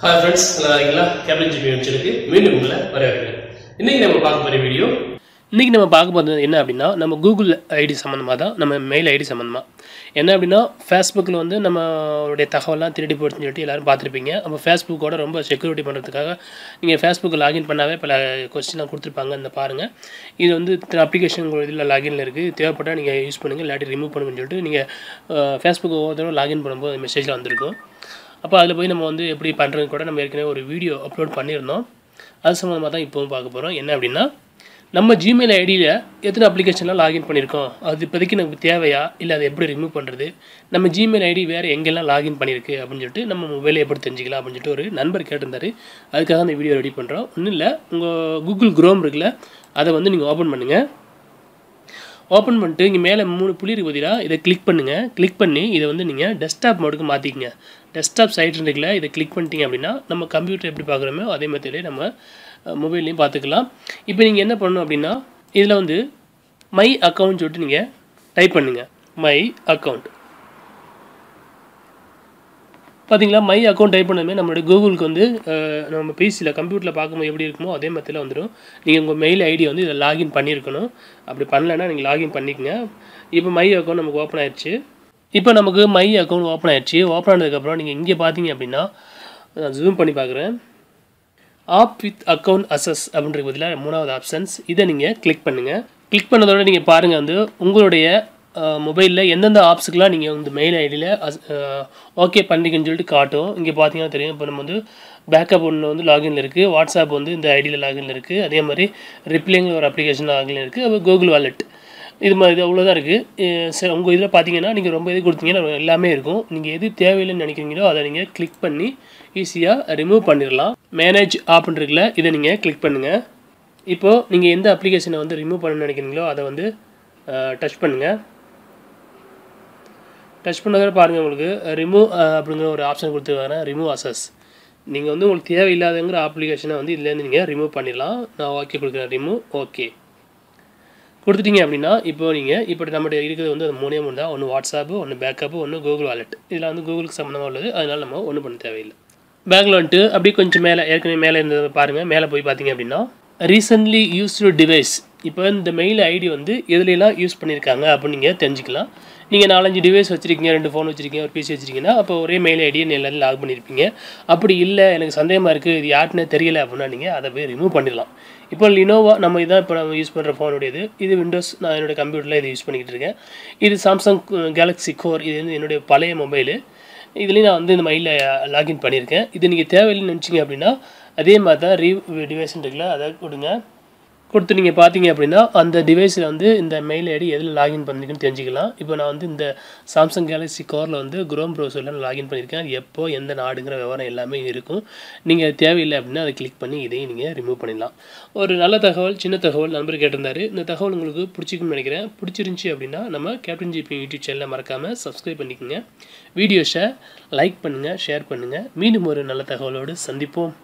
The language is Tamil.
ஹாய் ஃப்ரெண்ட்ஸ் நல்லா இருக்கீங்களா? கேப்டன் ஜிபி வச்சிருக்கு. மீண்டும் உங்களை வரவேற்கிறேன். இன்னைக்கு நம்ம பார்க்க போகிற வீடியோ இன்னைக்கு நம்ம பார்க்க போகிறது என்ன அப்படின்னா நம்ம கூகுள் ஐடி சம்மந்தமாக தான் நம்ம மெயில் ஐடி சம்மந்தமாக என்ன அப்படின்னா ஃபேஸ்புக்கில் வந்து நம்மளுடைய தகவலாம் திருடி போச்சுன்னு சொல்லிட்டு எல்லோரும் பார்த்துருப்பீங்க. அப்போ ஃபேஸ்புக்கோட ரொம்ப செக்யூரிட்டி பண்ணுறதுக்காக நீங்கள் ஃபேஸ்புக் லாகின் பண்ணாவே பல கொஸ்டின்லாம் கொடுத்துருப்பாங்க. இந்த பாருங்கள் இது வந்து அப்ளிகேஷன் இதில் லாகின்ல இருக்குது தேவைப்பட்டால் நீங்கள் யூஸ் பண்ணுங்கள் இல்லாட்டி ரிமூவ் பண்ணுங்கன்னு சொல்லிட்டு நீங்கள் ஃபேஸ்புக் ஒவ்வொருத்தரும் லாகின் பண்ணும்போது மெசேஜில் வந்திருக்கும். அப்போ அதில் போய் நம்ம வந்து எப்படி பண்ணுறது கூட நம்ம ஏற்கனவே ஒரு வீடியோ அப்லோட் பண்ணியிருந்தோம். அது சம்மந்தமாக தான் இப்போவும் பார்க்க போகிறோம் என்ன அப்படின்னா நம்ம ஜிமெயில் ஐடியில் எத்தனை அப்ளிகேஷன்லாம் லாகின் பண்ணியிருக்கோம்? அது இப்போதைக்கு நமக்கு தேவையா? இல்லை அதை எப்படி ரிமூவ் பண்ணுறது நம்ம ஜிமெயில் ஐடி வேறு எங்கெல்லாம் லாகின் பண்ணியிருக்கு அப்படின்னு சொல்லிட்டு நம்ம மொபைலை எப்படி தெரிஞ்சிக்கலாம் அப்படின்னு சொல்லிட்டு ஒரு நண்பர் கேட்டிருந்தார். அதுக்காக அந்த வீடியோ ரெடி பண்ணுறோம் ஒன்றும் இல்லை உங்கள் கூகுள் குரோம் இருக்குல்ல அதை வந்து நீங்கள் ஓப்பன் பண்ணுங்கள் ஓப்பன் பண்ணிட்டு இங்கே மேலே மூணு புள்ளி இருக்கு பார்த்தீங்கன்னா இதை கிளிக் பண்ணுங்கள் கிளிக் பண்ணி இதை வந்து நீங்கள் டெஸ்க்டாப் மோடுக்கு மாற்றிக்கங்க டெஸ்க்டாப் சைட் இருக்குல்ல இதை கிளிக் பண்ணிட்டீங்க அப்படின்னா நம்ம கம்ப்யூட்டர் எப்படி பார்க்குறோமோ அதே மெத்தடே நம்ம மொபைல்லையும் பார்த்துக்கலாம். இப்போ நீங்கள் என்ன பண்ணணும் அப்படின்னா இதில் வந்து மை அக்கௌண்ட் சொல்லிட்டு நீங்கள் டைப் பண்ணுங்கள் மை அக்கௌண்ட் பார்த்தீங்களா மை அக்கௌண்ட் டைப் பண்ணதுமே நம்மளுடைய கூகுளுக்கு வந்து நம்ம பிசியில் கம்ப்யூட்டரில் பார்க்கும்போது எப்படி இருக்குமோ அதே மெத்தடில் வந்துடும் நீங்கள் உங்கள் மெயில் ஐடி வந்து இதில் லாகின் பண்ணியிருக்கணும். அப்படி பண்ணலைன்னா நீங்கள் லாகின் பண்ணிக்கங்க. இப்போ மை அக்கௌண்ட் நமக்கு ஓப்பன் ஆயிடுச்சு இப்போ நமக்கு மை அக்கௌண்ட் ஓப்பன் ஆயிடுச்சு. ஓப்பன் ஆனதுக்கப்புறம் நீங்கள் இங்கே பார்த்தீங்க அப்படின்னா நான் ஜூம் பண்ணி பார்க்குறேன் ஆப் வித் அக்கௌண்ட் அசஸ் அப்படின்ற பதிலாக மூணாவது ஆப்ஷன்ஸ் இதை நீங்கள் கிளிக் பண்ணுங்கள் கிளிக் பண்ணதோட நீங்கள் பாருங்கள் வந்து உங்களுடைய மொபைலில் எந்தெந்த ஆப்ஸுக்கெலாம் நீங்கள் இந்த மெயில் ஐடியில் ஓகே பண்ணிக்கன்னு சொல்லிட்டு காட்டும். இங்கே பார்த்தீங்கன்னா தெரியும். இப்போ நம்ம வந்து பேக்கப் ஒன்று வந்து லாகின்ல இருக்குது வாட்ஸ்அப் வந்து இந்த ஐடியில் லாகின்ல இருக்குது அதே மாதிரி ரிப்ளைங்கிற ஒரு அப்ளிகேஷன் லாகின்ல இருக்குது அப்புறம் கூகுள் வாலெட் இது மாதிரி இது அவ்வளோதான் இருக்குது சரி உங்கள் இதில் பார்த்தீங்கன்னா நீங்கள் ரொம்ப இது கொடுத்தீங்கன்னா எல்லாமே இருக்கும். நீங்கள் எது தேவையில்லைன்னு நினைக்கிறீங்களோ அதை நீங்கள் கிளிக் பண்ணி ஈஸியாக ரிமூவ் பண்ணிடலாம். மேனேஜ் ஆப்னு இருக்குல்ல இதை நீங்கள் கிளிக் பண்ணுங்கள் இப்போது நீங்கள் எந்த அப்ளிகேஷனை வந்து ரிமூவ் பண்ணணும்னு நினைக்கிறீங்களோ அதை வந்து டச் பண்ணுங்கள் டச் பண்ணதோட பாருங்கள் உங்களுக்கு ரிமூவ் அப்படிங்கிற ஒரு ஆப்ஷன் கொடுத்துருக்காங்க ரிமூவ் அசஸ் நீங்கள் வந்து உங்களுக்கு தேவையில்லாதங்கிற அப்ளிகேஷனை வந்து இதுலேருந்து நீங்கள் ரிமூவ் பண்ணிடலாம். நான் ஓகே கொடுக்குறேன் ரிமூவ் ஓகே கொடுத்துட்டீங்க அப்படின்னா இப்போ நீங்கள் இப்போ நம்மகிட்ட இருக்கிறது வந்து அது மூணே மூணு தான். ஒன்று வாட்ஸ்அப்பு ஒன்று பேக்கப்பு ஒன்று கூகுள் வாலெட் இதில் வந்து கூகுளுக்கு சம்மந்தமாக உள்ளது. அதனால் நம்ம ஒன்றும் பண்ண தேவையில்லை. பேக்கில் வந்துட்டு அப்படியே கொஞ்சம் மேலே ஏற்கனவே மேலே இருந்தது பாருங்கள் மேலே போய் பார்த்தீங்க அப்படின்னா ரீசெண்ட்லி யூஸ்டு டிவைஸ் இப்போ இந்த மெயில் ஐடி வந்து எதுலலாம் யூஸ் பண்ணியிருக்காங்க அப்படின்னு நீங்கள் தெரிஞ்சுக்கலாம். நீங்கள் நாலஞ்சு டிவைஸ் வச்சுருக்கீங்க ரெண்டு ஃபோன் வச்சுருக்கீங்க ஒரு பிசி வச்சுருக்கீங்கன்னா அப்போ ஒரே மெயில் ஐடியை எல்லாரும் லாக் பண்ணியிருப்பீங்க அப்படி இல்லை எனக்கு சந்தேகமாக இருக்குது இது யாருன்னு தெரியல அப்படின்னா நீங்கள் அதை போய் ரிமூவ் பண்ணிடலாம். இப்போ லினோவா நம்ம இதான் இப்போ நம்ம யூஸ் பண்ணுற ஃபோனுடையது இது விண்டோஸ் நான் என்னோடய கம்ப்யூட்டரில் இது யூஸ் பண்ணிக்கிட்டு இருக்கேன். இது சாம்சங் கேலக்ஸி கோர் இது வந்து என்னுடைய பழைய மொபைலு இதுலேயும் நான் வந்து இந்த மெயிலில் லாகின் பண்ணியிருக்கேன் இது நீங்கள் தேவையில்லைன்னு நினச்சிங்க அப்படின்னா அதே மாதிரி தான் ரீ டிவைஸ் இருக்குல்ல அதை கொடுங்க. கொடுத்து நீங்கள் பார்த்தீங்க அப்படின்னா அந்த டிவைஸில் வந்து இந்த மெயில் ஐடி எதில் லாகின் பண்ணிருக்குன்னு தெரிஞ்சுக்கலாம். இப்போ நான் வந்து இந்த சாம்சங் கேலக்ஸி கோரில் வந்து குரோம் ப்ரௌசரில் லாகின் பண்ணியிருக்கேன் எப்போ எந்த நாடுங்கிற விவரம் எல்லாமே இருக்கும். நீங்கள் அது தேவையில்லை அப்படின்னா அதை கிளிக் பண்ணி இதையும் நீங்கள் ரிமூவ் பண்ணிடலாம். ஒரு நல்ல தகவல் சின்ன தகவல் நண்பர் கேட்டிருந்தாரு. இந்த தகவல் உங்களுக்கு பிடிச்சிக்குன்னு நினைக்கிறேன். பிடிச்சிருந்துச்சி அப்படின்னா நம்ம கேப்டன் ஜிபி யூடியூப் சேனலில் மறக்காமல் சப்ஸ்கிரைப் பண்ணிக்கோங்க. வீடியோஸை லைக் பண்ணுங்கள் ஷேர் பண்ணுங்கள் மீண்டும் ஒரு நல்ல தகவலோடு சந்திப்போம்.